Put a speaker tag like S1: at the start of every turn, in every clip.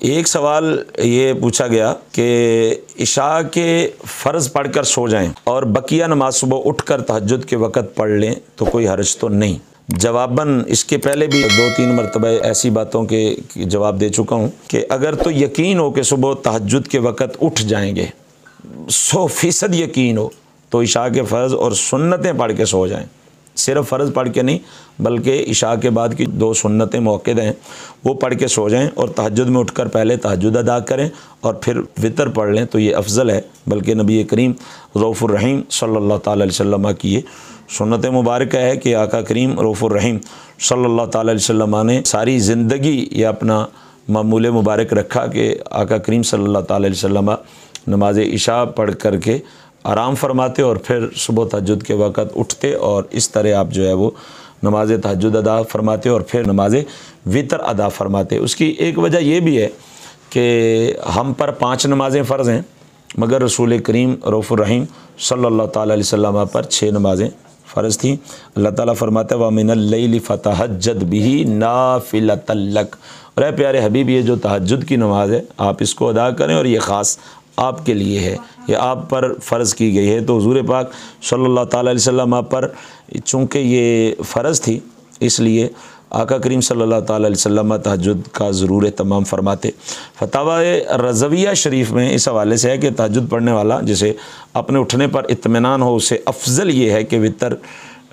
S1: एक सवाल ये पूछा गया कि इशा के फ़र्ज़ पढ़ कर सो जाएँ और बकिया नमाज़ सुबह उठ कर तहजद के वक़्त पढ़ लें तो कोई हर्ज तो नहीं। जवाबन इसके पहले भी दो तीन मरतबा ऐसी बातों के जवाब दे चुका हूँ कि अगर तो यकीन हो कि सुबह तहजद के वक़्त उठ जाएँगे, सौ फ़ीसद यकीन हो तो इशा के फ़र्ज़ और सुन्नतें पढ़ के सो जाएँ। सिर्फ़ फ़र्ज़ पढ़ के नहीं, बल्कि इशा के बाद की दो सुन्नतें मौक़ हैं। वो पढ़ के सो जाएँ और तहजद में उठकर पहले तहजद अदा करें और फिर वितर पढ़ लें। तो ये अफजल है, बल्कि नबी करीम रऊफ़ुररहीम अलैहि वसल्लम की ये सुनत मुबारक है कि आका करीम रऊफ़ुररहीम अलैहि वसल्लम ने सारी ज़िंदगी ये अपना मामूल मुबारक रखा कि आका करीम सल्ला वसल्लम नमाज़ इशा पढ़ करके आराम फरमाते और फिर सुबह तहजद के वक़्त उठते और इस तरह आप जो है वो नमाज़ तहजद अदा फरमाते और फिर नमाज़ वितर अदा फरमाते। उसकी एक वजह यह भी है कि हम पर पाँच नमाज़ें फ़र्ज़ हैं, मगर रसूल करीम रऊफ़ुररहीम अलैहि वसल्लम पर छः नमाज़ें फ़र्ज़ थी। अल्लाह ताला फरमाता है वामिन फ़तहजद बिही नाफिलतलक और प्यारे हबीब, ये जो तहजद की नमाज़ है, आप इसको अदा करें और ये ख़ास आपके लिए है, ये आप पर फ़र्ज़ की गई है। तो हजूर पाक अलैहि वसल्लम आप पर चूँकि ये फ़र्ज़ थी, इसलिए आका करीम सल्ला वसल्लम तहजद का ज़रूर तमाम फरमाते। फतावा रज़विया शरीफ में इस हवाले से है कि तहजद पढ़ने वाला, जिसे अपने उठने पर इतमान हो उसे अफजल ये है कि वितर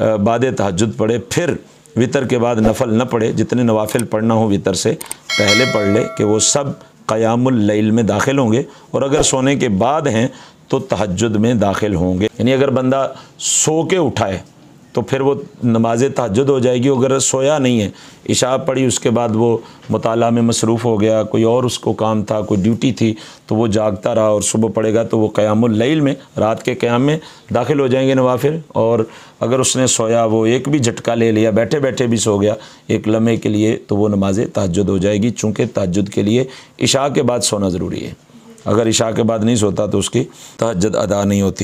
S1: बाद तहजद पढ़े, फिर वितर के बाद नफल न पढ़े। जितने नवाफिल पढ़ना हो, वितर से पहले पढ़ ले कि वो सब क़यामुल्लैल में दाखिल होंगे और अगर सोने के बाद हैं तो तहजद में दाखिल होंगे। यानी अगर बंदा सो के उठाए तो फिर वो नमाज़ तहजद हो जाएगी अगर सोया नहीं है, इशा पढ़ी उसके बाद वो मताल में मसरूफ़ हो गया, कोई और उसको काम था, कोई ड्यूटी थी तो वो जागता रहा और सुबह पड़ेगा तो वो क़यामुल्लैल में, रात के क़याम में दाखिल हो जाएँगे नवाफिर और अगर उसने सोया, वो एक भी झटका ले लिया बैठे बैठे भी सो गया, एक लम्हे के लिए तो वो नमाज़ तहजद हो जाएगी, चूँकि तहजद के लिए इशा के बाद सोना ज़रूरी है। अगर इशा के बाद नहीं सोता तो उसकी तहजद अदा नहीं होती।